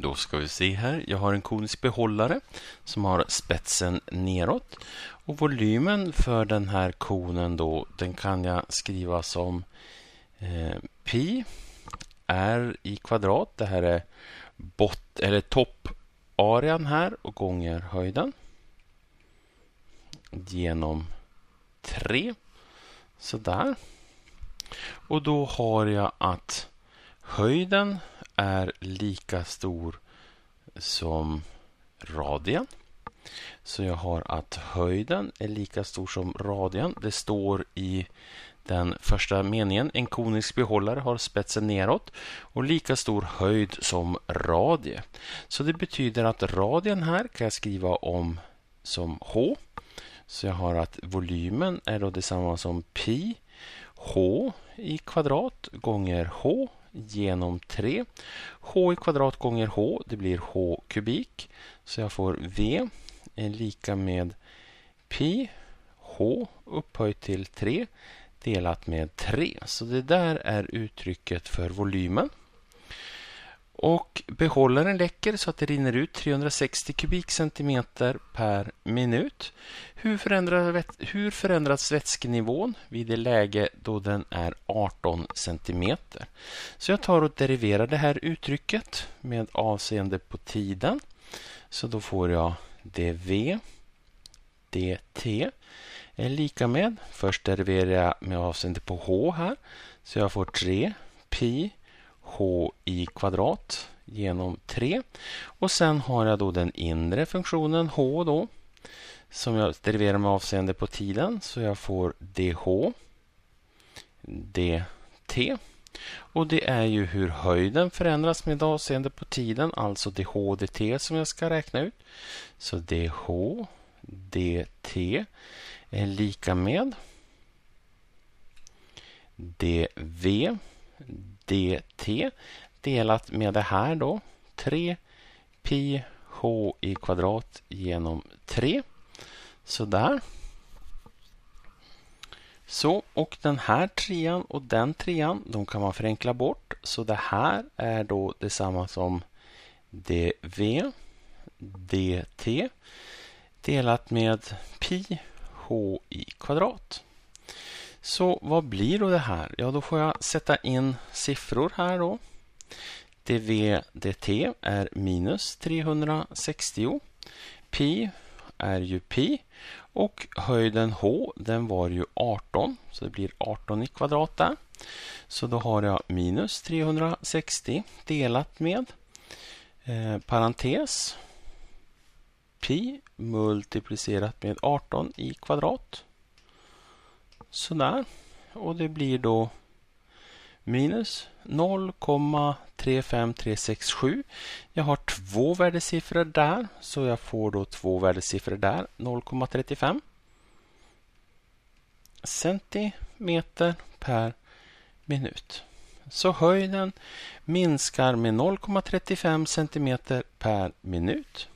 Då ska vi se här. Jag har en konisk behållare som har spetsen neråt. Och volymen för den här konen då, den kan jag skriva som eh, pi r i kvadrat. Det här är bot, eller topparean här och gånger höjden. Genom 3. Sådär. Och då har jag att höjden är lika stor som radien. Så jag har att höjden är lika stor som radien. Det står i den första meningen. En konisk behållare har spetsen neråt och lika stor höjd som radie. Så det betyder att radien här kan jag skriva om som h. Så jag har att volymen är då detsamma som pi h i kvadrat gånger h genom 3. h i kvadrat gånger h, det blir h kubik. Så jag får v är lika med pi h upphöjt till 3 delat med 3. Så det där är uttrycket för volymen. Och behållaren läcker så att det rinner ut 360 kubikcentimeter per minut. Hur, förändras, hur förändras vätskenivån vid det läge då den är 18 centimeter? Så jag tar och deriverar det här uttrycket med avseende på tiden. Så då får jag dv dt är eh, lika med, först deriverar jag med avseende på h här, så jag får 3 pi h i kvadrat genom 3. Och sen har jag då den inre funktionen h då som jag deriverar med avseende på tiden. Så jag får dh dt. Och det är ju hur höjden förändras med avseende på tiden, alltså dh dt som jag ska räkna ut. Så dh dt är lika med dv dt delat med det här då. 3 pi h i kvadrat genom 3. Sådär. Så, och den här trean och den trean, de kan man förenkla bort. Så det här är då detsamma som dv dt delat med pi h i kvadrat. Så vad blir då det här? Ja, då får jag sätta in siffror här då. dvdt är minus 360. Pi är ju pi och höjden h den var ju 18 så det blir 18 i kvadrat där. Så då har jag minus 360 delat med eh, parentes pi multiplicerat med 18 i kvadrat. Sådär. Och det blir då minus 0,35367. Jag har två värdesiffror där, så jag får då två värdesiffror där, 0,35 centimeter per minut. Så höjden minskar med 0,35 centimeter per minut.